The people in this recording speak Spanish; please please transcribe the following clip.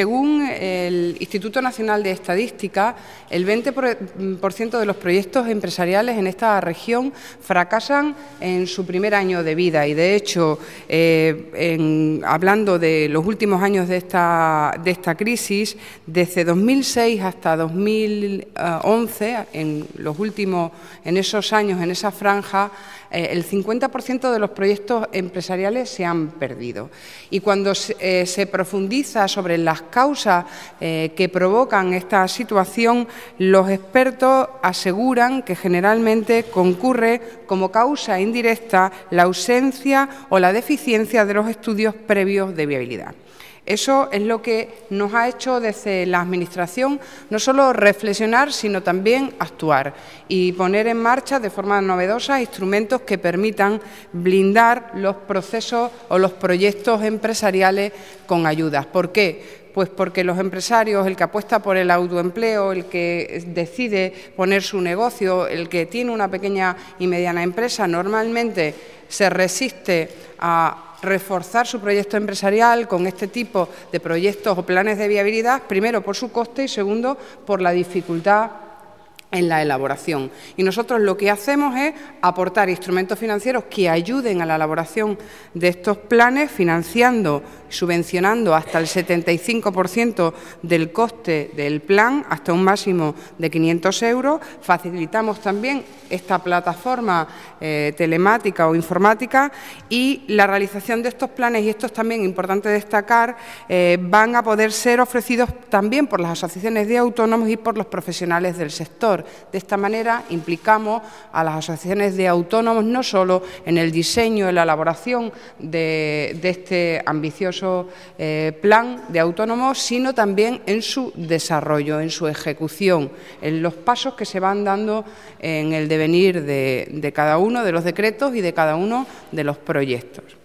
Según el Instituto Nacional de Estadística, el 20% de los proyectos empresariales en esta región fracasan en su primer año de vida y, de hecho, eh, hablando de los últimos años de esta, de crisis, desde 2006 hasta 2011, en los últimos, en esos años, en esa franja, eh, el 50% de los proyectos empresariales se han perdido. Y cuando se eh, profundiza sobre las causas eh, que provocan esta situación, los expertos aseguran que generalmente concurre como causa indirecta la ausencia o la deficiencia de los estudios previos de viabilidad. Eso es lo que nos ha hecho desde la Administración no solo reflexionar, sino también actuar y poner en marcha de forma novedosa instrumentos que permitan blindar los procesos o los proyectos empresariales con ayudas. ¿Por qué? Pues porque los empresarios, el que apuesta por el autoempleo, el que decide poner su negocio, el que tiene una pequeña y mediana empresa, normalmente se resiste a reforzar su proyecto empresarial con este tipo de proyectos o planes de viabilidad, primero por su coste y segundo por la dificultad en la elaboración. Y nosotros lo que hacemos es aportar instrumentos financieros que ayuden a la elaboración de estos planes, financiando subvencionando hasta el 75% del coste del plan, hasta un máximo de 500 euros. Facilitamos también esta plataforma eh, telemática o informática y la realización de estos planes, y esto es también importante destacar, eh, van a poder ser ofrecidos también por las asociaciones de autónomos y por los profesionales del sector. De esta manera implicamos a las asociaciones de autónomos no solo en el diseño y la elaboración de, este ambicioso eh, plan de autónomos, sino también en su desarrollo, en su ejecución, en los pasos que se van dando en el devenir de cada uno de los decretos y de cada uno de los proyectos.